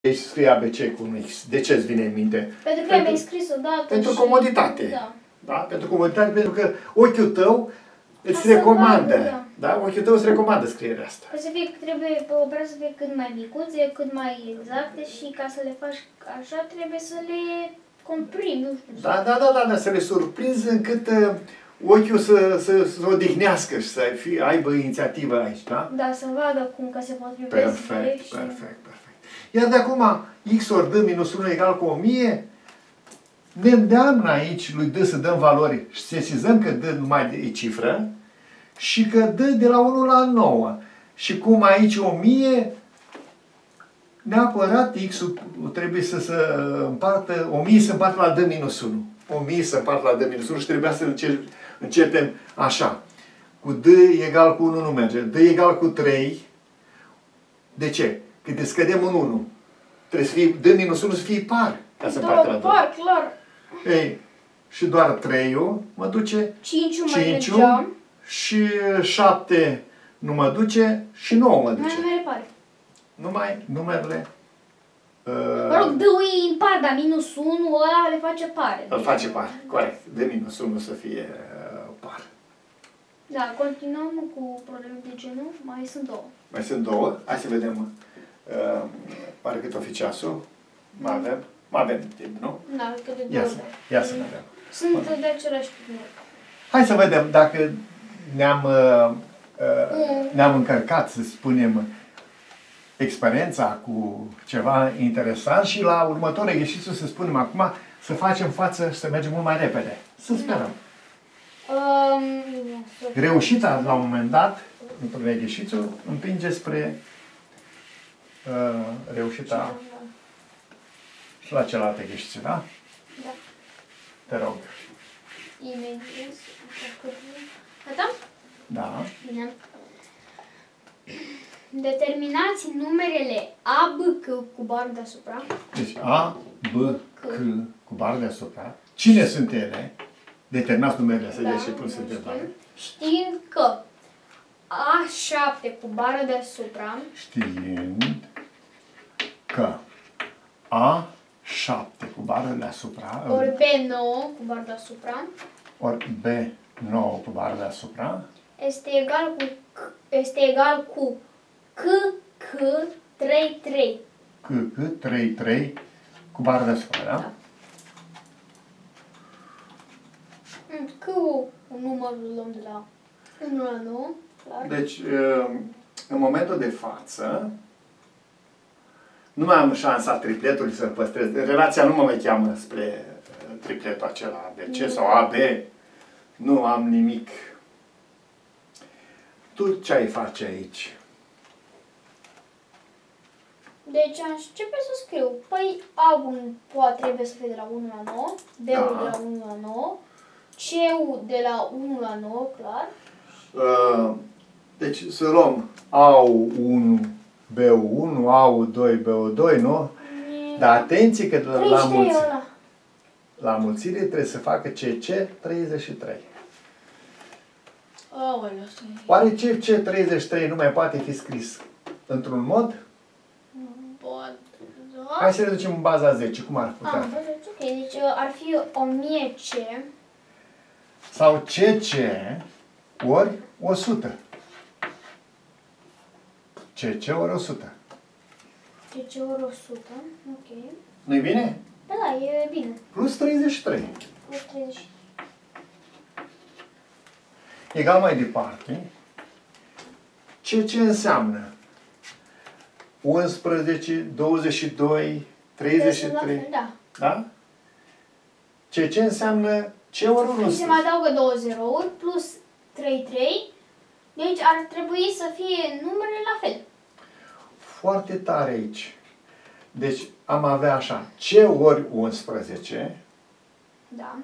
Deci scrie ABC cu un X. De ce îți vine în minte? Pentru că mi-ai scris odată Pentru și... comoditate. Da. Da? Pentru comoditate, pentru că ochiul tău îți Ca să recomandă. vadă, da. Da? Ochiul tău îți recomandă scrierea asta. Păi să fie, trebuie, opera să fie cât mai micuțe, cât mai exacte și ca să le faci așa trebuie să le comprimi, nu știu. Da, da, da, da, da, să le surprinzi încât uh, ochiul să, să, să odihnească și să fie, aibă inițiativă aici, da? Da, să vadă cum că se potrivesc Perfect, și... perfect, perfect. Iar de acum, x ori d minus 1 egal cu 1000, ne îndeamnă aici lui d să dăm valori și sesizăm că d numai e cifră și că d de la 1 la 9. Și cum aici 1000, neapărat x-ul trebuie să se împartă, 1000 se împarte la d minus 1. 1000 se împarte la d minus 1 și trebuia să înce- începem așa. Cu d egal cu 1 nu merge. d egal cu 3. De ce? Când scădem un 1, trebuie să fie d minus 1 să fie par. Ca să împarte la Da, 2. par, clar. Ei, și doar 3 mă duce 5 mai 5 mergeam. și 7 nu mă duce și 9 mă Mai duce. numere pare. Numai numerele Mă rog, uh, d e impar, dar minus 1 ăla le face pare. îl face par. Corect. De minus 1 să fie uh, par. Da, continuăm cu probleme de genul. Mai sunt două. Mai sunt două. Hai să vedem. Uh, pare cât o fi ceasul. Mai avem. Mai avem timp, nu? Da, că de Ia două. să, ia să vedem. Sunt de același tip. Hai să vedem dacă ne-am uh, uh, ne-am încărcat, să spunem, experiența cu ceva interesant și la următorul exercițiu, să spunem acum, să facem față și să mergem mult mai repede. Să sperăm. Um, Reușita, la un moment dat, într-un exercițiu, împinge spre uh, reușita și la celălalt exercițiu, da? Da. Te rog. Imediat. Gata? Da. Bine. Determinați numerele A, B, C cu bară deasupra. Deci A, B, C, cu bară deasupra. Cine sunt ele? Determinați numerele astea Da, și pun să nu te știu. bară. Știind că A7 cu bară deasupra Știind că A7 cu bară deasupra ori B9 cu bară deasupra ori B9 cu bară deasupra este egal cu C, este egal cu C, C, 3, 3. C, C, 3, 3 cu bară deasupra, da? Da. C, un număr îl luăm de la 1 la 9, clar. Deci, în momentul de față, nu mai am șansa tripletului să-l păstrez. Relația nu mă mai cheamă spre uh, tripletul acela ABC sau AB. Nu am nimic. Tu ce ai face aici? Deci aș începe să scriu. Păi A1 poate trebuie să fie de la 1 la 9, B-ul Da. de la 1 la 9, C-ul de la 1 la 9, clar. Uh, Deci să luăm A1, B1, A2, B2, nu? Dar atenție că la, la, 33 mulți, ăla. la mulțire trebuie să facă CC 33. Aoleu, asta e. Oare CC 33 nu mai poate fi scris într-un mod? Bun. Hai să reducem în baza 10. Cum ar Ah, putea? bă, deci, ok. Deci uh, ar fi 1000 C Sau CC ori 100. CC ori 100. deci ori 100. Ok. Nu-i bine? Da, da, e bine. Plus 33. Plus 30. Egal mai departe, ce ce înseamnă 11, 22, Deci, la 33, fel, Da. da? Ce ce înseamnă ce ori Și 1 se mai adaugă două zerouri plus 3, 3. Deci ar trebui să fie numerele la fel. Foarte tare aici. Deci am avea așa, ce ori 11, Da.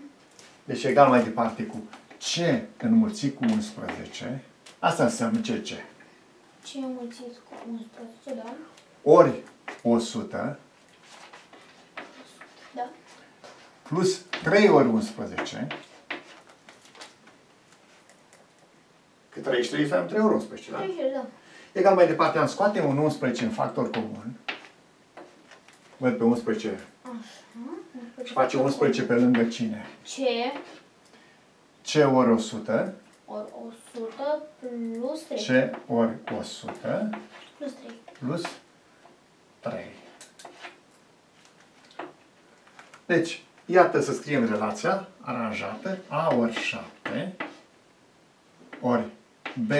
deci egal mai departe cu ce înmulțit cu 11, asta înseamnă ce ce. Ce înmulțit cu 11, da? Ori 100 Da. plus 3 ori 11, 33 înseamnă 3 ori 11, da? 30, da. Egal mai departe am scoate un 11 în factor comun. Văd pe 11. Așa. Și face 11 pe lângă cine? Ce? C ori 100. Ori 100 plus 3. C ori 100 Plus 3. plus 3. Deci, iată să scriem relația aranjată A ori 7 ori B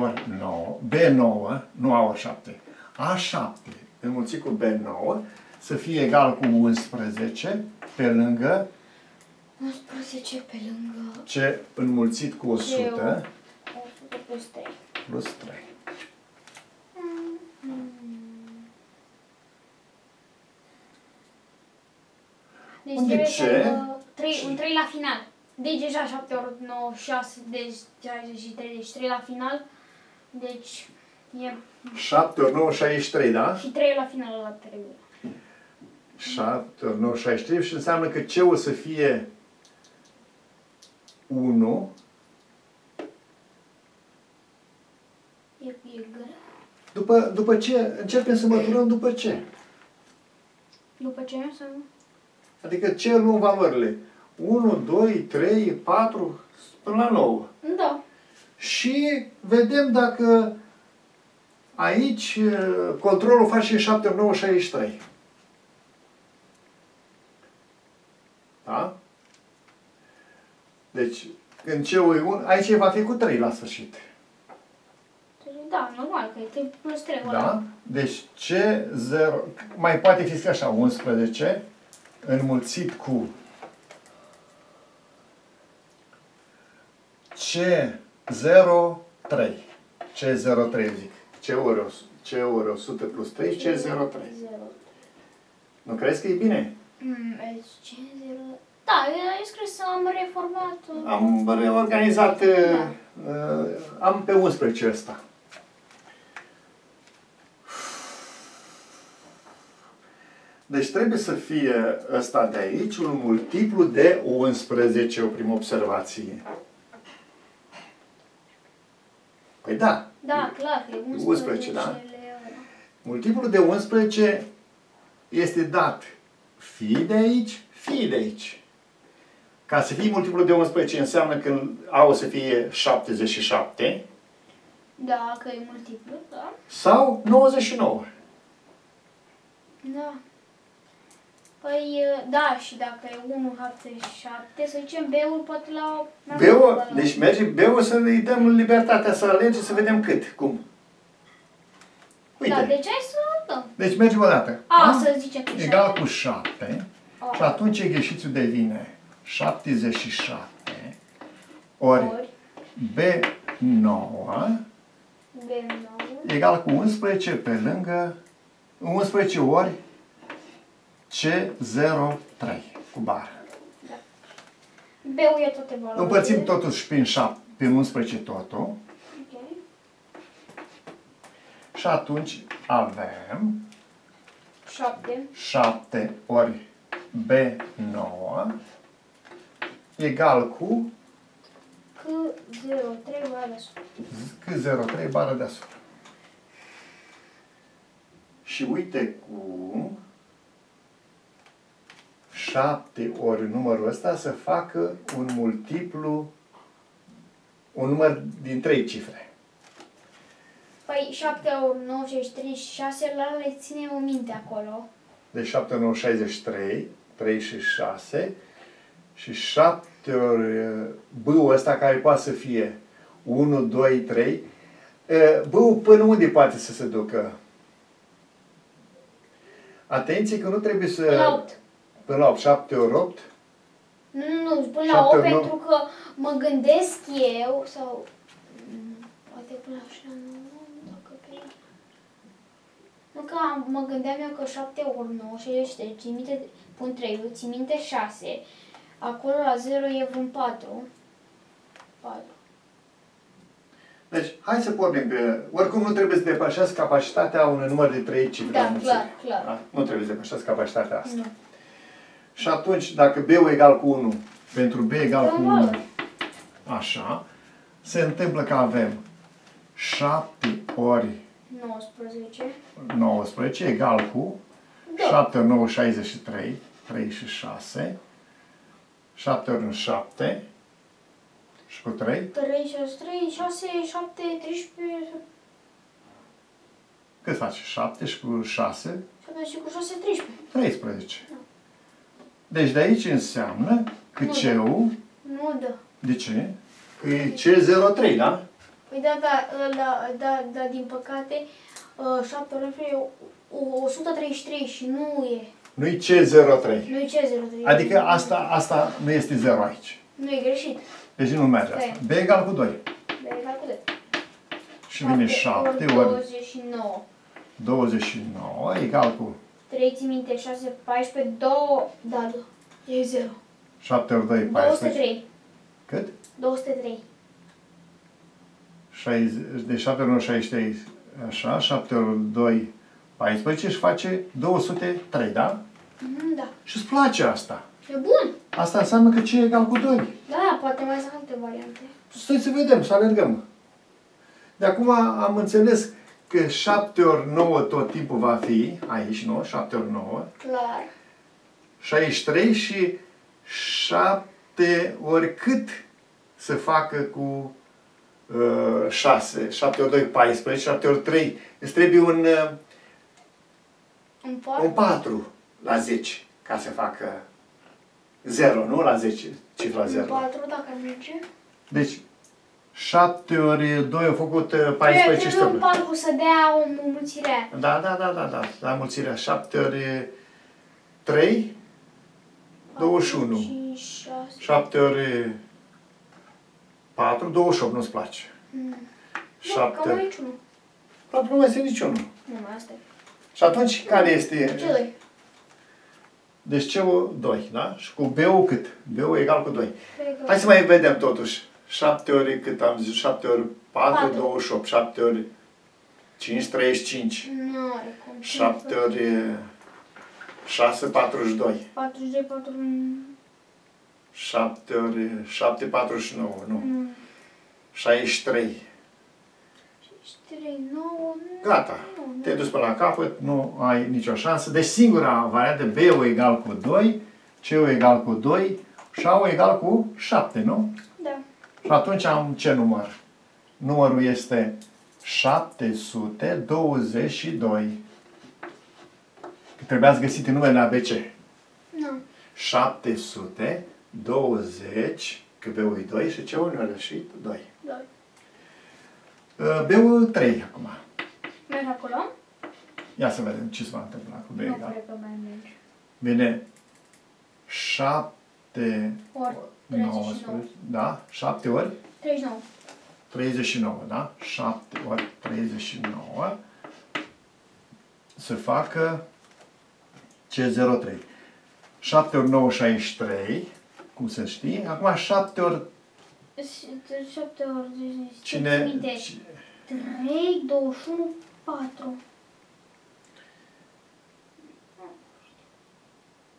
ori 9, B9, nu A ori 7, A7 înmulțit cu B9 să fie egal cu 11 pe lângă 11 pe lângă C înmulțit cu 100 100 plus 3. plus 3. Deci Unde trebuie ce? să aibă 3, un 3 la final. Deci deja 7 ori 9, 6, deci 63, deci 3 la final. Deci e 7 ori 9, 63, da? și 3 la final la 3. 7 ori 9, 63 și înseamnă că C o să fie 1 E, e greu. după, după ce începem să măturăm după ce. După ce să nu? Adică ce luăm valorile? 1, 2, 3, 4, până la 9. Da. Și vedem dacă aici uh, controlul face 7 ori 9, 63. Da? Deci, când ce e 1, aici va fi cu 3 la sfârșit. Deci, Da, normal, că e 3 plus 3 Da? Deci C0, mai poate fi scris așa, 11 înmulțit cu C03. C03 zic. C ori, 100, C ori 100 plus 3, C03. 0. Nu crezi că e bine? Mm, deci ce 0? Da, eu scris să am reformat. uh, Am reorganizat, Da. uh, am pe 11 ăsta. Deci trebuie să fie ăsta de aici un multiplu de 11, o primă observație. Păi da, Da, clar, că e 11, 11, da? și ele- multiplul de 11 este dat fie de aici, fie de aici. Ca să fie multiplul de 11 înseamnă că A o să fie 77 Da, că e multiplu, da. sau 99. Da. Păi, da, și dacă e 1,77, să zicem B-ul poate la... mai mult, B-ul, la- deci merge B-ul să îi dăm libertatea să alege, să vedem cât, cum. Uite, Da, deci hai să dăm. deci mergem o dată. A, A să zicem că egal cu 7 A. și atunci gheșițul devine 77 ori Ori B9 B9. egal cu 11 pe lângă 11 ori C03 cu bară. B-ul e toate valorile. Împărțim totuși prin, 7, prin 11 totul Ok. și atunci avem 7. 7 ori B9 egal cu C03 va deasupra. C03 bară deasupra. Și uite cum 7 ori numărul ăsta să facă un multiplu, un număr din 3 cifre. Păi 7 ori 9, 63 și 6 la le ținem o minte acolo. Deci 7 ori 9, 63, 3 și 6. Și 7 ori uh, B-ul ăsta care poate să fie 1, 2, 3. Uh, B-ul până unde poate să se ducă? Atenție că nu trebuie să... Până la 8. Până la 8. 7 ori 8. Nu, nu, nu, până la Șapte 8 ori pentru că mă gândesc eu sau... mm, Poate până la 6, nu, dacă pe aici. Nu că am, mă gândeam eu că 7 ori 9, 63, țin minte, pun 3, țin minte 6, acolo la 0 e vreun 4. 4. Deci, hai să pornim pe... Oricum nu trebuie să depășească capacitatea unui număr de 3 cifre. Da, la mulțime. clar, clar. Da? Nu trebuie să depășească capacitatea asta. Nu. Și atunci, dacă B-ul egal cu 1, pentru B egal cu În 1, valori. așa, se întâmplă că avem 7 ori 19. 19 egal cu Da. 7 ori 9, 63. 3 și 6. 7 ori 1, 7. Și cu 3. 3, 6, 3, 6, 7, 13, Cât faci? 7 și cu 6. 7 și cu 6, 13. 13. Deci de aici înseamnă că Nu, C-ul, Nu, da. de ce? Că e C03, da? Păi da, da, da, da, da din păcate, uh, 7 ori e o- 133 și nu e. Nu-i C03. Nu e ce 03. Adică asta, asta nu este 0 aici. Nu e greșit. Deci nu merge asta. B egal cu 2. De egal cu de. Și vine 7 ori 29. 29 egal cu 3 ți minte, 6, 14, 2, da, da, e 0. 7 ori 2, 14. 203. Cât? 203. 60, de 7 ori 1, 63, așa, 7 ori 2, 14 și face 203, da? Mm, da. Și îți place asta. E bun. Asta înseamnă că C e egal cu 2. Da, poate mai sunt alte variante. Stai să vedem, să alergăm. De acum am înțeles că 7 ori 9 tot timpul va fi aici, nu? 7 ori 9. Clar. 63 și 7 ori cât să facă cu uh, 6. 7 ori 2, 14, 7 ori 3. Îți trebuie un, uh, Un par. un 4 la 10 ca să facă 0, nu? La 10, cifra Un 0. 4, dacă merge. Deci 7 ori 2 au făcut uh, 14 Trebuie, trebuie un stăpâni. 4 să dea o mulțire. Da, da, da, da, da. La mulțirea 7 ori 3, 21. 5, 6. 7 ori 4, 28, nu-ți place. Mm. Nu, 7 cam ori. aici unul. Aproape nu este niciunul. Nu, mai asta e. Și atunci care este? Ce doi? Deci CO 2, da? Și cu BU cât? BU egal cu 2. Cred că- Hai să mai vedem totuși. 7 ori cât am zis? 7 ori 4, Patru. 28. 7 ori 5, 35. Nu are cum. 7 ori 6, 42. 42, 4... 7 ori 7, 49. Nu. Nu. 63. 3, 9... Gata. Nu, Te-ai dus până la capăt, nu ai nicio șansă. Deci singura variantă, B-ul egal cu 2, C-ul egal cu 2 și A-ul egal cu 7, nu? Da. Și atunci am ce număr? Numărul este 722. Că Trebuia să găsite numele ABC. Nu. 720, că B-ul e 2 și C-ul nu a ieșit 2. 2. Uh, B-ul 3 acum. Mergi acolo? Ia să vedem ce se va întâmpla cu B Nu egal. cred că mai mergi. Bine, 7, Ori 39. 19, da? 7 ori 39. 39, da? 7 ori 39 să facă C03. 7 ori 9, 63, cum să știi. Acum 7 ori 7 ori... cine... Minte. ci- 3, 21, 4.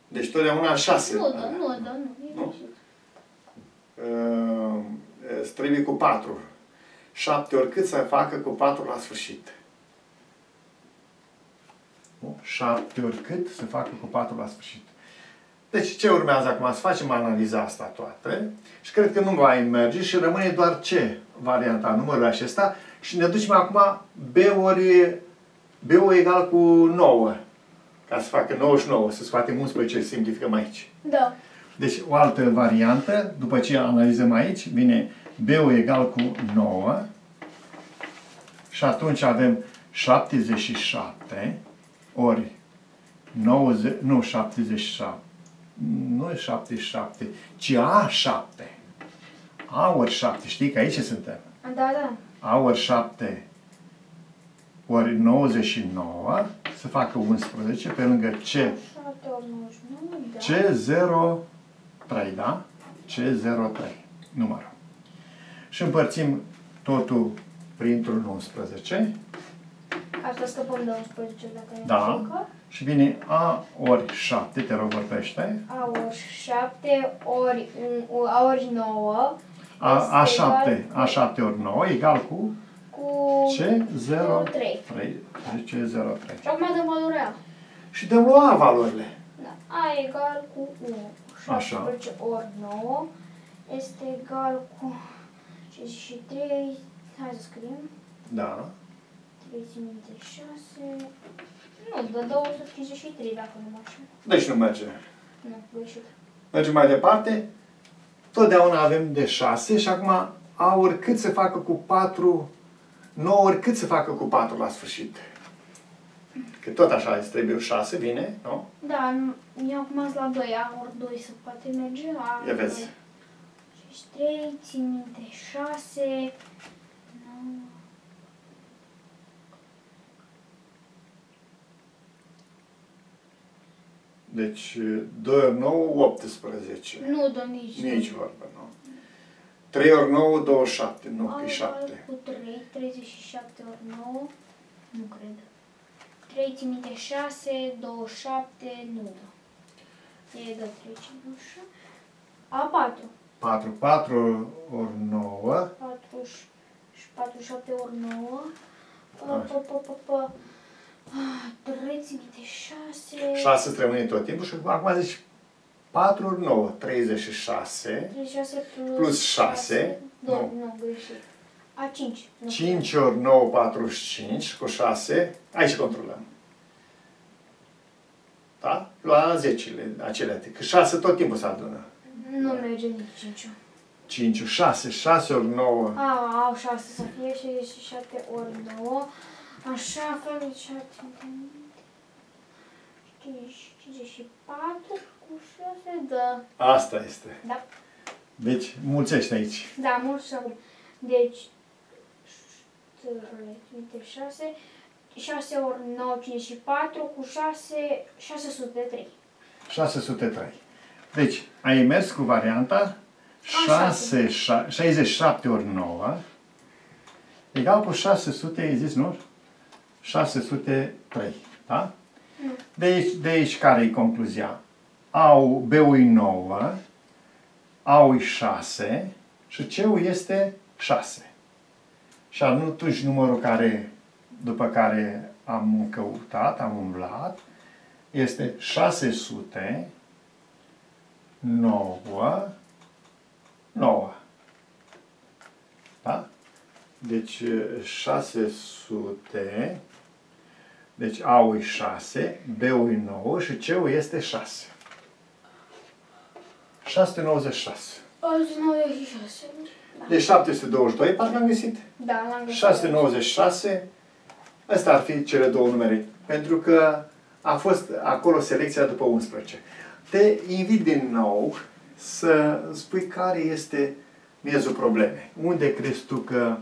Deci totdeauna 6. Nu, da, nu, da, nu. E Nu? greșit. Uh, îți trebuie cu 4. 7 ori cât să facă cu 4 la sfârșit? Nu? 7 ori cât să facă cu 4 la sfârșit? Deci ce urmează acum? Să facem analiza asta toată și cred că nu mai merge și rămâne doar ce varianta, numărul acesta și ne ducem acum B ori B egal cu 9 ca să facă 99, să scoatem 11 să simplificăm aici. Da. Deci o altă variantă, după ce analizăm aici, vine b egal cu 9 și atunci avem 77 ori 90, nu 77, nu e 77, ci A7. A ori 7, știi că aici suntem. Da, da. A ori 7 ori 99 să facă 11 pe lângă C 7 ori 99, da. C03, da? C03, numărul. Și împărțim totul printr-un 11 Asta scăpăm de 11 dacă e Da. frică. și vine A ori 7, te rog vorbește, A ori 7 ori, un- A ori 9 A, Este A7, egal cu- A7 ori 9 egal cu cu C03, trei. deci C03. Și acum dăm valoarea. și dăm lui A valorile. Da. A egal cu 1. Așa. 17 ori 9 este egal cu 53. Hai să scriem. Da. 36. Nu, dă 253 dacă nu mă așa. Deci nu merge. Nu, greșit. Mergem mai departe. Totdeauna avem de 6 și acum A ori cât să facă cu 4, 9 ori cât să facă cu 4 la sfârșit. Că tot așa este, trebuie 6, bine, nu? Da, nu- eu acum sunt la 2, A ori 2 să poate merge. A Ia ori vezi. 2. 63, țin minte 6. 9. Deci 2 ori 9, 18. Nu, dă nici. Nici vorbă, nu. 3 ori 9, 27. Nu, A că e egal 7. cu 3, 37 ori 9. Nu cred. 3 țin minte 6, 27, nu da. E de 3, 27. A 4. 4, 4 ori 9. 4 și 47 ori 9. Așa. Pa, pa, pa, pa. 3 țin minte 6. 6 îți rămâne tot timpul și acum zici 4 ori 9, 36. 36 plus, Plus șase. Nu, Nu. nu, greșit. A 5. Nu. 5 ori 9, 45 cu 6. Aici controlăm. Da? La 10 acelea. Că 6 tot timpul se adună. Nu merge nici 5. 5, 6, 6 ori 9. A, au 6 să fie 67 ori 9. Așa, fel 7 54 cu 6, da. Asta este. Da, Deci, mulțește aici. da, mult și acum. Deci, 6, 6 ori 9, 54 cu 6, 603. 603. Deci, ai mers cu varianta 6, 67 ori 9 egal cu 600, ai zis, nu? 603. Da? Nu. De aici, de aici care e concluzia? Au, B-ul e 9, A-ul e 6 și C-ul este 6. Și atunci numărul care, după care am căutat, am umblat, este 600 9 9. Da? Deci 600 deci A-ul e 6, B-ul e 9 și C-ul este 6. 696. 96. Da, Deci 722, parcă am găsit. da l-am găsit. 696, astea ar fi cele două numere. Pentru că a fost acolo selecția după 11. Te invit din nou să spui care este miezul problemei. Unde crezi tu că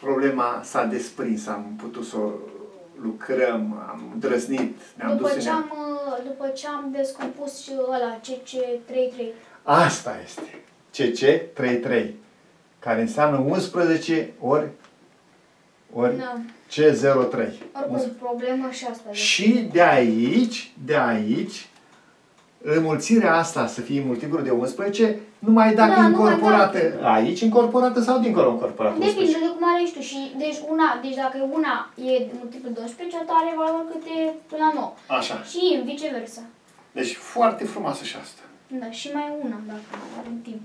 problema s-a desprins, am putut să o lucrăm, am drăznit, ne-am După dus ce în am, uh, după ce am descompus și ăla, CC33. Asta este. CC33, care înseamnă 11 ori, ori Da. C03. Oricum, problemă și asta. de- Și de aici, de aici, înmulțirea asta să fie multiplul de 11, numai dacă Da, e numai incorporată aici, incorporată sau dincolo incorporată. Depinde 11. de cum alegi tu și deci una, deci dacă una e multiplu de 11, atunci are valori câte până la 9. Așa. Și viceversa. Deci foarte frumoasă și asta. Da, și mai una dacă avem timp.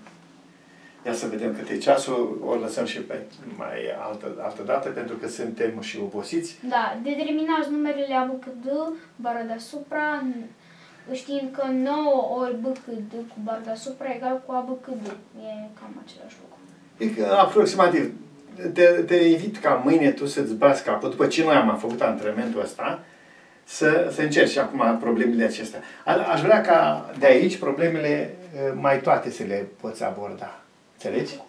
Ia să vedem cât e ceasul, o lăsăm și pe mai altă, altă dată, pentru că suntem și obosiți. Da, determinați numerele A, B, C, D, bara deasupra, n- știind că 9 ori B, C, D cu bara deasupra egal cu A, B, C, D. E cam același lucru. E că, aproximativ. Te, te invit ca mâine tu să-ți bați capul, după ce noi am făcut antrenamentul ăsta, să, să încerci acum problemele acestea. A, aș vrea ca de aici problemele eh, mai toate să le poți aborda. Înțelegi?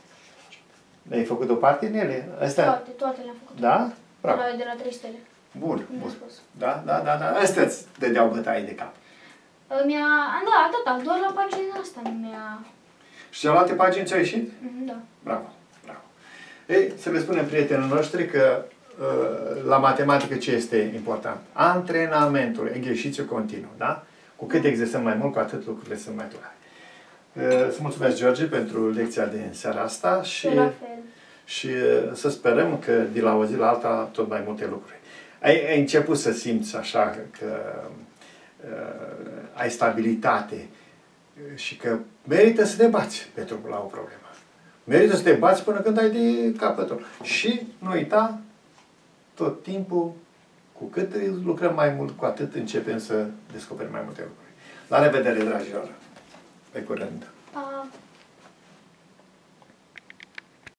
Le-ai făcut o parte din ele? Astea? Toate, toate le-am făcut. Da? Bravo. La, de la 3 stele. Bun, Mi-a bun. spus. Da, da, da, da. Astea îți dădeau bătaie de cap. Mi-a, da, atâta, doar la pagina asta nu mi-a... Și celelalte pagini ți-au ieșit? Mhm, Da. Bravo, bravo. Ei, să le spunem prietenilor noștri că uh, la matematică ce este important? Antrenamentul, exercițiu continuu, da? Cu cât exersăm mai mult, cu atât lucrurile sunt mai clare. Uh, Să mulțumesc, George, pentru lecția din seara asta și, Și la fel. și uh, să sperăm că de la o zi la alta tot mai multe lucruri. Ai, ai început să simți așa că uh, ai stabilitate și că merită să te bați pentru la o problemă. Merită să te bați până când ai de capătul. Și nu uita, tot timpul, cu cât lucrăm mai mult, cu atât începem să descoperim mai multe lucruri. La revedere, dragilor! Pe curând! Pa!